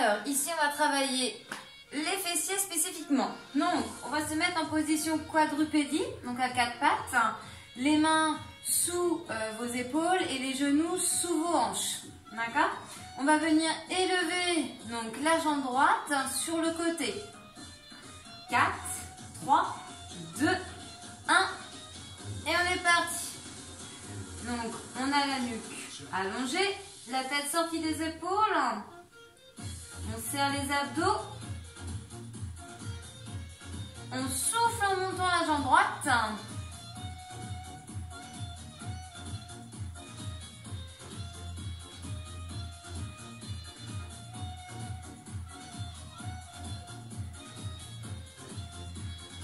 Alors, ici, on va travailler les fessiers spécifiquement. Donc, on va se mettre en position quadrupédie, donc à quatre pattes. Les mains sous euh, vos épaules et les genoux sous vos hanches. D'accord? On va venir élever donc la jambe droite sur le côté. 4, 3, 2, 1. Et on est parti. Donc, on a la nuque allongée, la tête sortie des épaules. On serre les abdos. On souffle en montant la jambe droite.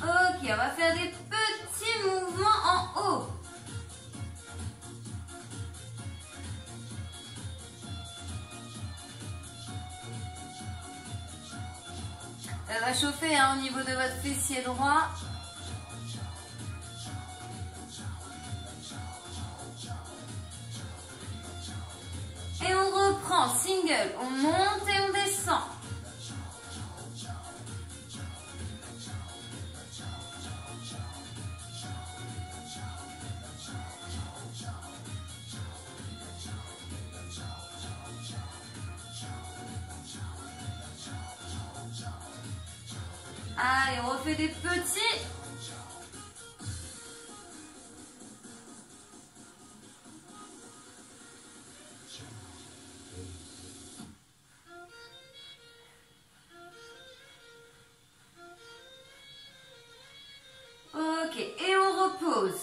Ok, on va faire des petits mouvements va chauffer hein, au niveau de votre fessier droit. Et on reprend, single, on monte Allez, on refait des petits. Ok, et on repose.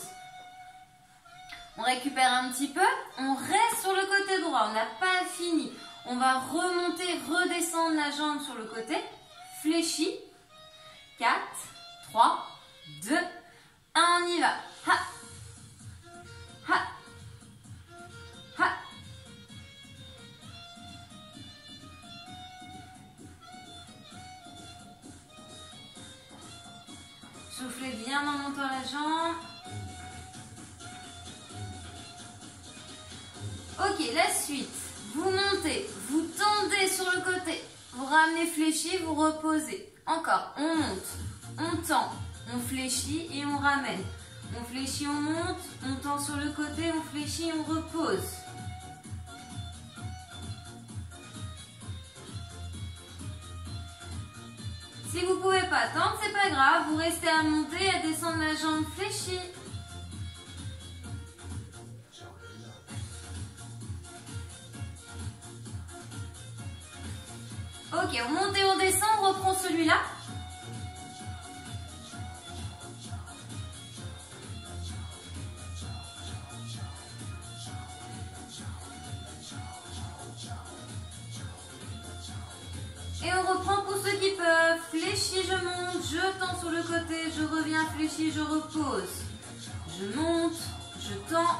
On récupère un petit peu. On reste sur le côté droit. On n'a pas fini. On va remonter, redescendre la jambe sur le côté. Fléchi. 4, 3, 2, 1, on y va. Ha. Ha. Ha. Soufflez bien en montant la jambe. Ok, la suite. Vous montez, vous tendez sur le côté, vous ramenez fléchi, vous reposez. Encore, on monte, on tend, on fléchit et on ramène. On fléchit, on monte, on tend sur le côté, on fléchit, on repose. Si vous pouvez pas tendre, c'est pas grave, vous restez à monter et à descendre la jambe fléchie. Ok, on monte et on descend, on reprend celui-là. Et on reprend pour ceux qui peuvent. Fléchi, je monte, je tends sur le côté, je reviens, fléchi, je repose. Je monte, je tends,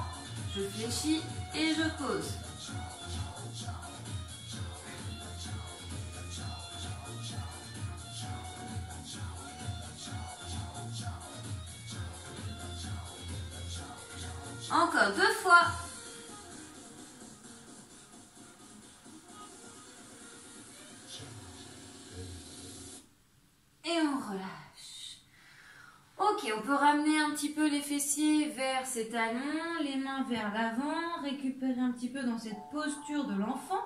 je fléchis et je pose. Deux fois. Et on relâche. Ok, on peut ramener un petit peu les fessiers vers ses talons, les mains vers l'avant, récupérer un petit peu dans cette posture de l'enfant.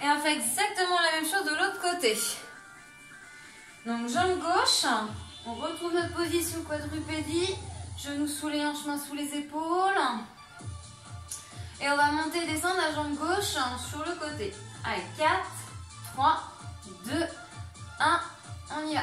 Et on fait exactement la même chose de l'autre côté. Donc jambe gauche, on retrouve notre position quadrupédie, genoux sous les hanches, mains sous les épaules. Et on va monter et descendre la jambe gauche sur le côté. Allez, 4, 3, 2, 1, on y va.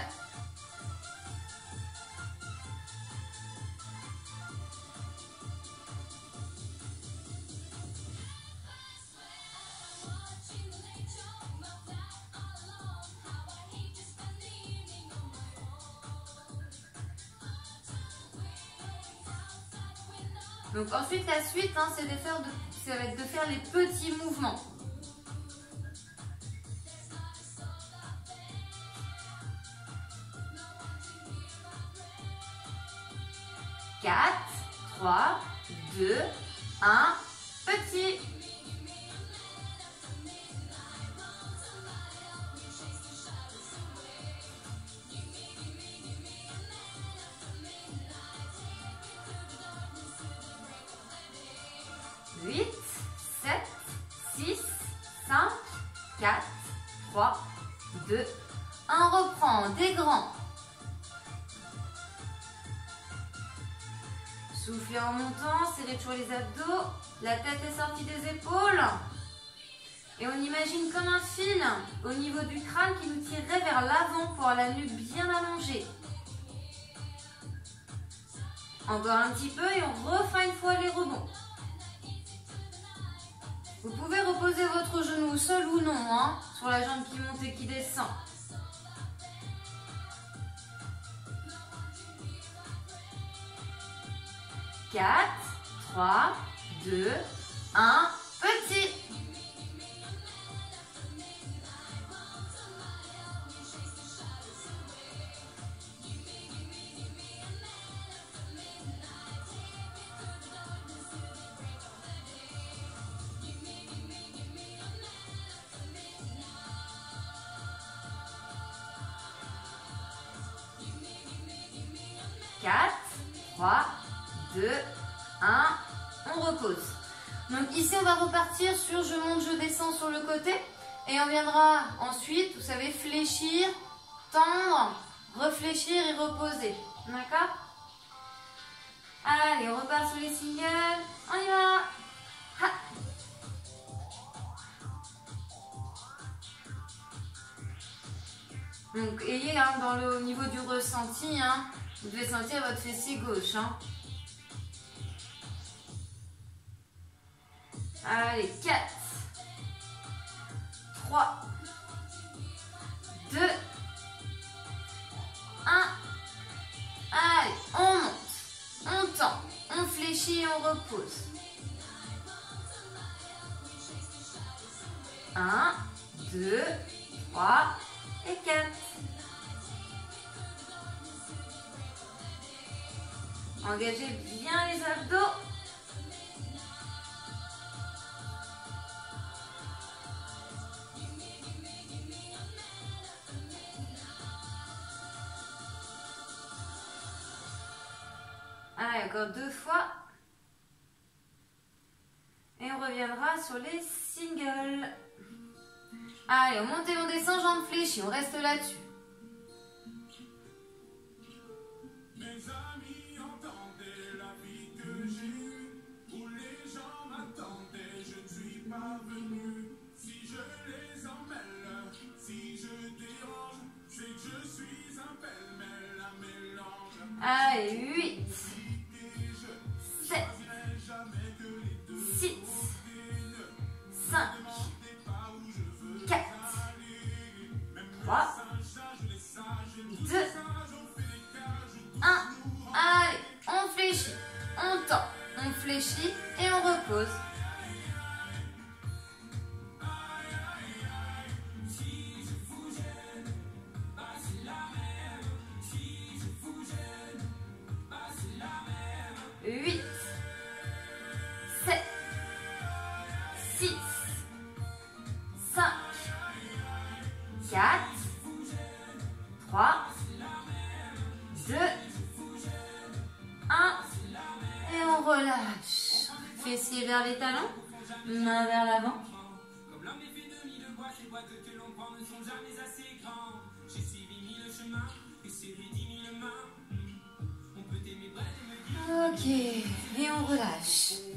Donc ensuite la suite, hein, c'est de faire les petits mouvements. Quatre, trois, deux, un, petit. 8, 7, 6, 5, 4, 3, 2, 1. Reprend des grands. Soufflez en montant, serrez toujours les abdos. La tête est sortie des épaules. Et on imagine comme un fil au niveau du crâne qui nous tirerait vers l'avant pour la nuque bien allongée. Encore un petit peu et on refait une fois les rebonds. Vous pouvez reposer votre genou seul ou non hein, sur la jambe qui monte et qui descend. 4, 3, 2, 1, petit. Quatre, trois, 2, 1, on repose. Donc ici, on va repartir sur je monte, je descends sur le côté. Et on viendra ensuite, vous savez, fléchir, tendre, réfléchir et reposer. D'accord? Allez, on repart sur les singles. On y va Donc, ayez hein, dans le, au niveau du ressenti, hein, vous devez sentir votre fessier gauche. Hein. Allez, 4, 3, 2, 1. Allez, on monte, on tend, on fléchit et on repose. 1, 2, 3 et 4. Engagez bien les abdos. Allez, encore deux fois. Et on reviendra sur les singles. Allez, on monte et on descend, jambes fléchies. On reste là-dessus. Allez, 8, 7, 6, 5, 4, 3, 2, 1. Allez, on fléchit, on tend, on fléchit et on repose. Les talons, main vers l'avant. Ok, et on relâche.